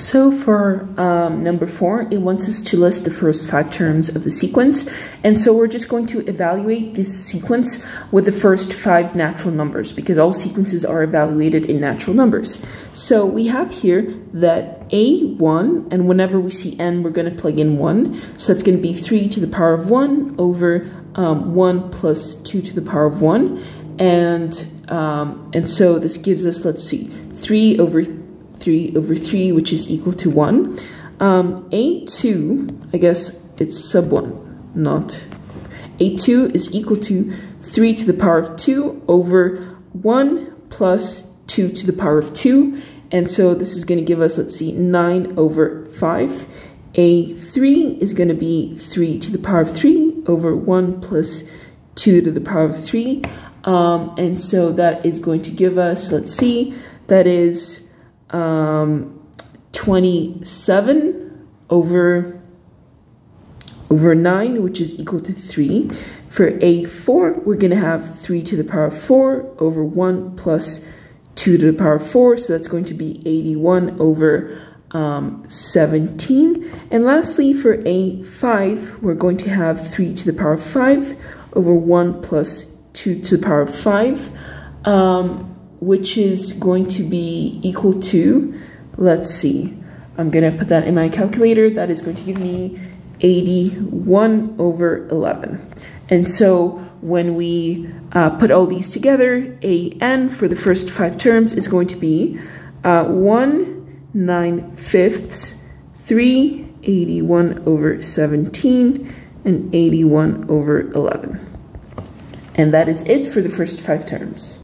So for um, number four, it wants us to list the first five terms of the sequence. And so we're just going to evaluate this sequence with the first five natural numbers because all sequences are evaluated in natural numbers. So we have here that A1, and whenever we see n, we're going to plug in 1. So it's going to be 3 to the power of 1 over um, 1 plus 2 to the power of 1. And, um, and so this gives us, let's see, 3 over 3 over 3, which is equal to 1. Um, A2, I guess it's sub 1, not. A2 is equal to 3 to the power of 2 over 1 plus 2 to the power of 2. And so this is going to give us, let's see, 9 over 5. A3 is going to be 3 to the power of 3 over 1 plus 2 to the power of 3. Um, and so that is going to give us, let's see, that is um, 27 over, over 9, which is equal to 3. For A4, we're going to have 3 to the power of 4 over 1 plus 2 to the power of 4, so that's going to be 81 over um, 17. And lastly, for A5, we're going to have 3 to the power of 5 over 1 plus 2 to the power of 5. Um, which is going to be equal to, let's see, I'm going to put that in my calculator. That is going to give me 81 over 11. And so when we uh, put all these together, AN for the first five terms is going to be uh, 1 9 fifths, 3 81 over 17, and 81 over 11. And that is it for the first five terms.